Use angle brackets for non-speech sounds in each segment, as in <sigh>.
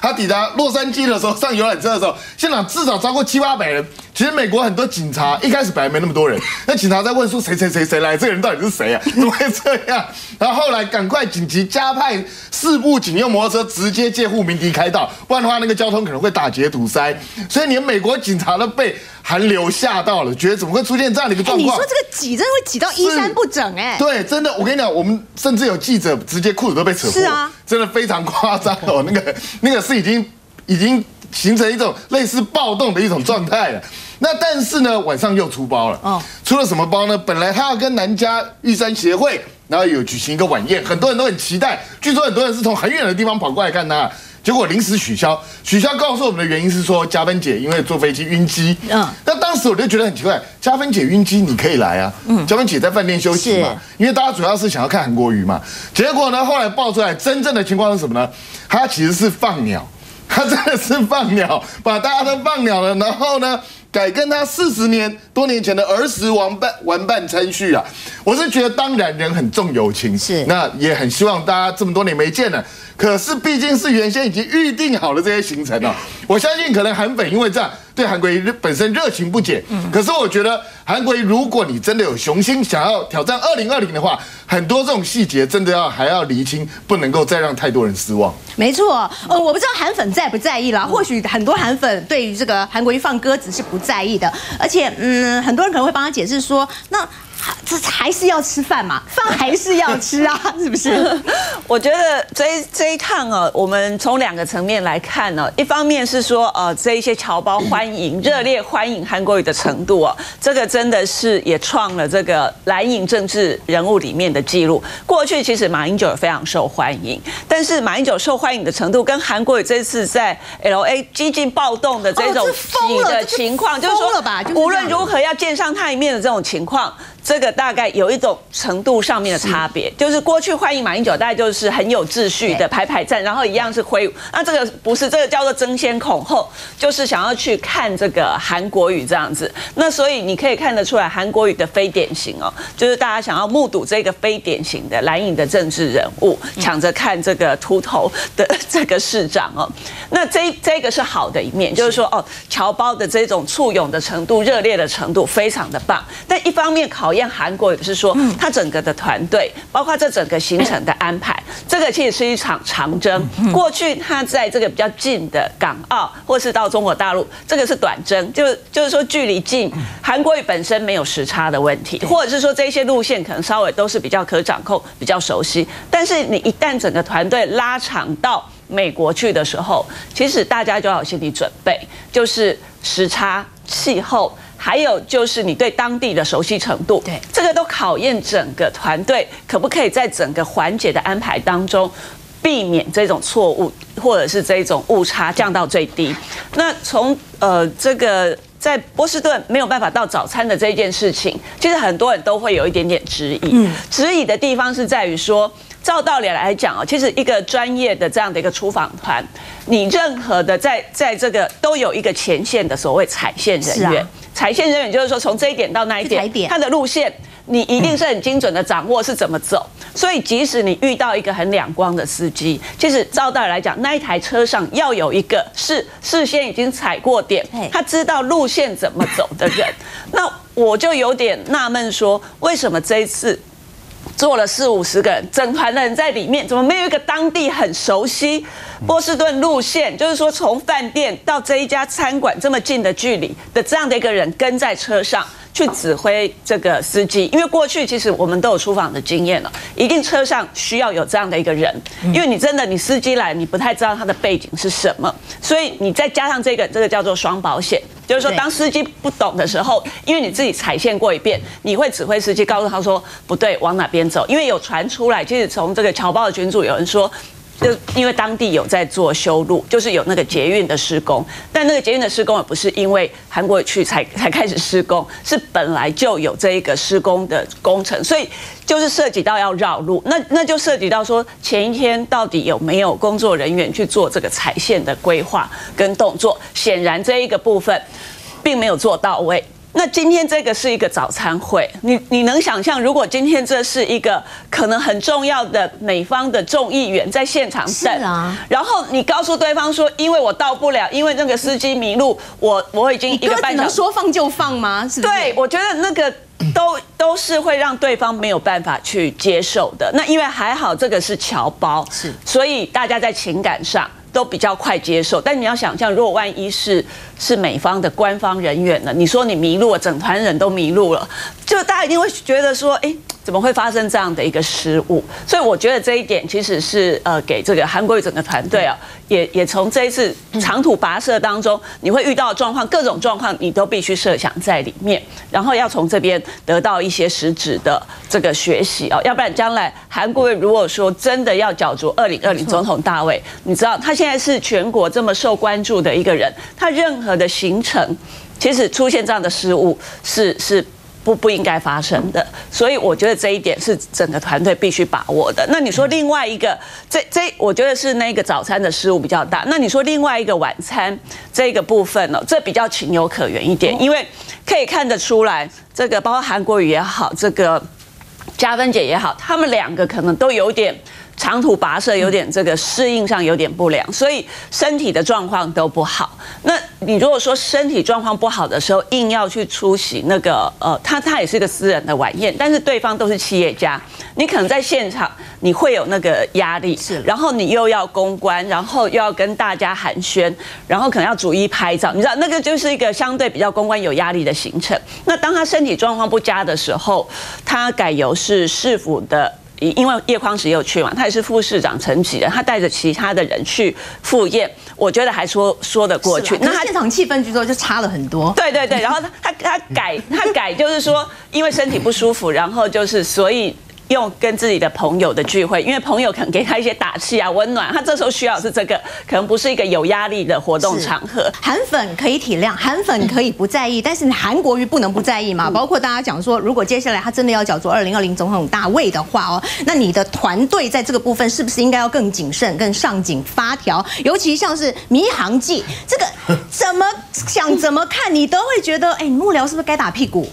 他抵达洛杉矶的时候，上游览车的时候，现场至少超过七八百人。其实美国很多警察一开始本来没那么多人，那警察在问说谁谁谁谁来，这个人到底是谁啊？怎么会这样？然后后来赶快紧急加派四部警用摩托车，直接借护鸣笛开道，不然的话那个交通可能会打劫堵塞。所以连美国警察都被寒流吓到了，觉得怎么会出现这样的一个状况？你说这个挤真的会挤到衣衫不整哎？对，真的，我跟你讲，我们甚至有记者直接裤子都被扯破，是啊，真的非常夸张哦。<laughs> 那个那个是已经已经形成一种类似暴动的一种状态了。<laughs> 那但是呢，晚上又出包了。哦，出了什么包呢？本来他要跟南家玉山协会，然后有举行一个晚宴，很多人都很期待。据说很多人是从很远的地方跑过来看他，结果临时取消。取消告诉我们的原因是说，嘉芬姐因为坐飞机晕机。嗯，那当时我就觉得很奇怪，嘉芬姐晕机你可以来啊。嗯，嘉芬姐在饭店休息嘛，因为大家主要是想要看韩国瑜嘛。结果呢，后来爆出来真正的情况是什么呢？他其实是放鸟，他真的是放鸟，把大家都放鸟了，然后呢？改跟他四十年多年前的儿时玩伴玩伴参叙啊，我是觉得当然人很重友情，是那也很希望大家这么多年没见了，可是毕竟是原先已经预定好了这些行程哦，我相信可能韩粉因为这样对韩国瑜本身热情不减，嗯，可是我觉得韩国瑜如果你真的有雄心想要挑战二零二零的话，很多这种细节真的要还要厘清，不能够再让太多人失望。没错，呃，我不知道韩粉在不在意啦，或许很多韩粉对于这个韩国瑜放鸽子是不。在意的，而且嗯，很多人可能会帮他解释说，那。这还是要吃饭嘛，<laughs> 饭还是要吃啊，<laughs> 是不是？<laughs> 我觉得这这一趟哦，我们从两个层面来看呢，一方面是说，呃，这一些侨胞欢迎、热烈欢迎韩国瑜的程度哦，这个真的是也创了这个蓝营政治人物里面的记录。过去其实马英九也非常受欢迎，但是马英九受欢迎的程度跟韩国瑜这次在 L A 激进暴动的这种挤的情况，就是说无论如何要见上他一面的这种情况。这个大概有一种程度上面的差别，就是过去欢迎马英九，大概就是很有秩序的排排站，然后一样是挥舞。那这个不是，这个叫做争先恐后，就是想要去看这个韩国语这样子。那所以你可以看得出来，韩国语的非典型哦，就是大家想要目睹这个非典型的蓝营的政治人物，抢着看这个秃头的 <laughs> 这个市长哦。那这这个是好的一面，就是说哦，侨胞的这种簇拥的程度、热烈的程度非常的棒。但一方面考。考验韩国也是说，他整个的团队，包括这整个行程的安排，这个其实是一场长征。过去他在这个比较近的港澳，或是到中国大陆，这个是短征，就就是说距离近。韩国语本身没有时差的问题，或者是说这些路线可能稍微都是比较可掌控、比较熟悉。但是你一旦整个团队拉长到美国去的时候，其实大家就要有心理准备，就是时差、气候。还有就是你对当地的熟悉程度，对这个都考验整个团队可不可以在整个环节的安排当中避免这种错误或者是这种误差降到最低。那从呃这个在波士顿没有办法到早餐的这件事情，其实很多人都会有一点点质疑。嗯，质疑的地方是在于说。照道理来讲啊，其实一个专业的这样的一个出访团，你任何的在在这个都有一个前线的所谓采线人员，采线人员就是说从这一点到那一点，它的路线你一定是很精准的掌握是怎么走。所以即使你遇到一个很两光的司机，其实照道理来讲，那一台车上要有一个是事先已经踩过点，他知道路线怎么走的人。<laughs> 那我就有点纳闷，说为什么这一次？坐了四五十个人，整团的人在里面，怎么没有一个当地很熟悉波士顿路线？就是说，从饭店到这一家餐馆这么近的距离的这样的一个人跟在车上。去指挥这个司机，因为过去其实我们都有出访的经验了，一定车上需要有这样的一个人，因为你真的你司机来，你不太知道他的背景是什么，所以你再加上这个，这个叫做双保险，就是说当司机不懂的时候，因为你自己踩线过一遍，你会指挥司机告诉他说不对，往哪边走，因为有传出来，就是从这个侨胞的群组有人说。就因为当地有在做修路，就是有那个捷运的施工，但那个捷运的施工也不是因为韩国去才才开始施工，是本来就有这一个施工的工程，所以就是涉及到要绕路，那那就涉及到说前一天到底有没有工作人员去做这个踩线的规划跟动作，显然这一个部分并没有做到位。那今天这个是一个早餐会，你你能想象，如果今天这是一个可能很重要的美方的众议员在现场等啊，然后你告诉对方说，因为我到不了，因为那个司机迷路，我我已经一个半小时，说放就放吗？是对，我觉得那个都都是会让对方没有办法去接受的。那因为还好这个是侨胞，是，所以大家在情感上。都比较快接受，但你要想象，如果万一是是美方的官方人员呢？你说你迷路了，整团人都迷路了，就大家一定会觉得说，哎。怎么会发生这样的一个失误？所以我觉得这一点其实是呃，给这个韩国整个团队啊，也也从这一次长途跋涉当中，你会遇到状况，各种状况你都必须设想在里面，然后要从这边得到一些实质的这个学习啊，要不然将来韩国如果说真的要角逐二零二零总统大位，你知道他现在是全国这么受关注的一个人，他任何的行程，其实出现这样的失误是是。不不应该发生的，所以我觉得这一点是整个团队必须把握的。那你说另外一个，这这我觉得是那个早餐的失误比较大。那你说另外一个晚餐这个部分呢，这比较情有可原一点，因为可以看得出来，这个包括韩国语也好，这个加分姐也好，他们两个可能都有点。长途跋涉有点这个适应上有点不良，所以身体的状况都不好。那你如果说身体状况不好的时候，硬要去出席那个呃，他他也是一个私人的晚宴，但是对方都是企业家，你可能在现场你会有那个压力，是。然后你又要公关，然后又要跟大家寒暄，然后可能要逐一拍照，你知道那个就是一个相对比较公关有压力的行程。那当他身体状况不佳的时候，他改由是市府的。因为叶匡时也有去嘛，他也是副市长层级的，他带着其他的人去赴宴，我觉得还说说得过去。那他现场气氛据说就差了很多。对对对，然后他他他改他改就是说，因为身体不舒服，然后就是所以。用跟自己的朋友的聚会，因为朋友可能给他一些打气啊、温暖，他这时候需要是这个，可能不是一个有压力的活动场合。韩粉可以体谅，韩粉可以不在意，但是韩国瑜不能不在意嘛。包括大家讲说，如果接下来他真的要角逐二零二零总统大位的话哦，那你的团队在这个部分是不是应该要更谨慎、更上紧发条？尤其像是迷航记，这个怎么想怎么看，你都会觉得，哎，幕僚是不是该打屁股？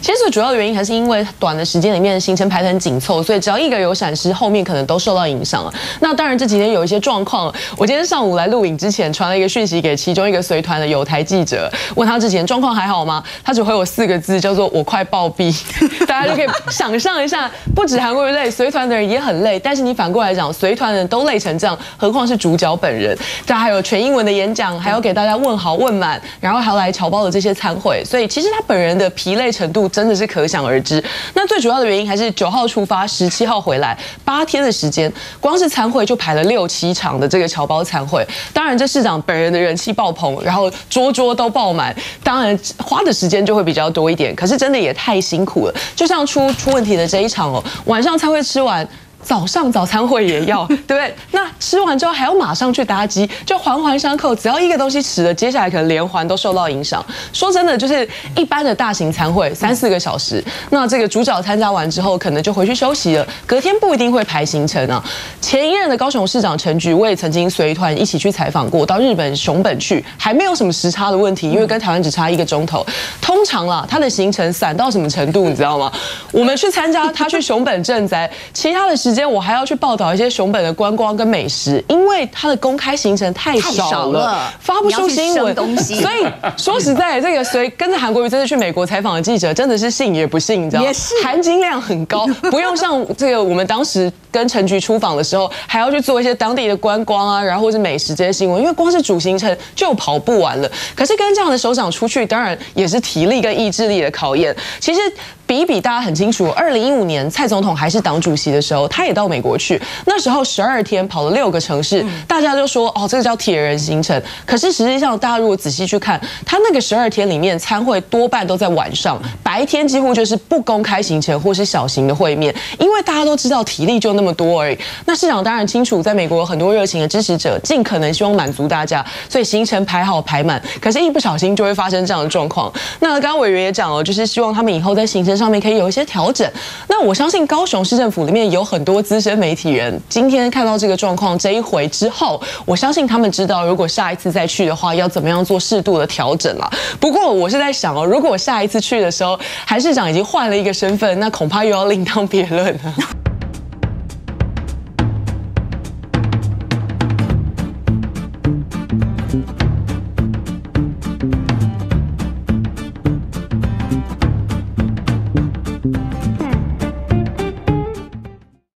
其实主要的原因还是因为短的时间里面行程排得很紧凑，所以只要一个有闪失，后面可能都受到影响了。那当然这几天有一些状况，我今天上午来录影之前传了一个讯息给其中一个随团的有台记者，问他之前状况还好吗？他只回我四个字，叫做我快暴毙。<laughs> 大家就可以想象一下，不止韩国人累，随团的人也很累。但是你反过来讲，随团的人都累成这样，何况是主角本人？他还有全英文的演讲，还要给大家问好问满，然后还要来侨胞的这些参会，所以其实他本人的疲累程度。真的是可想而知。那最主要的原因还是九号出发，十七号回来，八天的时间，光是参会就排了六七场的这个侨胞参会。当然，这市长本人的人气爆棚，然后桌桌都爆满，当然花的时间就会比较多一点。可是真的也太辛苦了。就像出出问题的这一场哦，晚上参会吃完。早上早餐会也要，<laughs> 对不对？那吃完之后还要马上去搭机，就环环相扣。只要一个东西迟了，接下来可能连环都受到影响。说真的，就是一般的大型餐会三四个小时，那这个主角参加完之后，可能就回去休息了，隔天不一定会排行程啊。前一任的高雄市长陈菊，我也曾经随团一起去采访过，到日本熊本去，还没有什么时差的问题，因为跟台湾只差一个钟头。通常啦，他的行程散到什么程度，你知道吗？我们去参加，他去熊本赈灾，其他的时。间我还要去报道一些熊本的观光跟美食，因为它的公开行程太少了，发不出新闻。<laughs> 所以说实在，这个随跟着韩国瑜这次去美国采访的记者，真的是信也不信，你知道吗？含金量很高，<laughs> 不用像这个我们当时跟陈局出访的时候，还要去做一些当地的观光啊，然后或是美食这些新闻，因为光是主行程就跑不完了。可是跟这样的首长出去，当然也是体力跟意志力的考验。其实。比一比，大家很清楚，二零一五年蔡总统还是党主席的时候，他也到美国去。那时候十二天跑了六个城市，大家就说哦，这个叫铁人行程。可是实际上，大家如果仔细去看，他那个十二天里面参会多半都在晚上，白天几乎就是不公开行程或是小型的会面，因为大家都知道体力就那么多而已。那市长当然清楚，在美国有很多热情的支持者，尽可能希望满足大家，所以行程排好排满。可是，一不小心就会发生这样的状况。那刚刚委员也讲了，就是希望他们以后在行程。上面可以有一些调整。那我相信高雄市政府里面有很多资深媒体人，今天看到这个状况这一回之后，我相信他们知道，如果下一次再去的话，要怎么样做适度的调整了。不过我是在想哦，如果下一次去的时候，韩市长已经换了一个身份，那恐怕又要另当别论了。